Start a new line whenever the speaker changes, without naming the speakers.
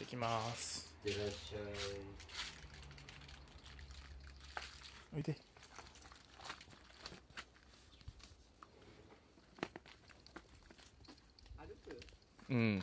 ってきます。
いってらっしゃい。
おいで
歩く？
うん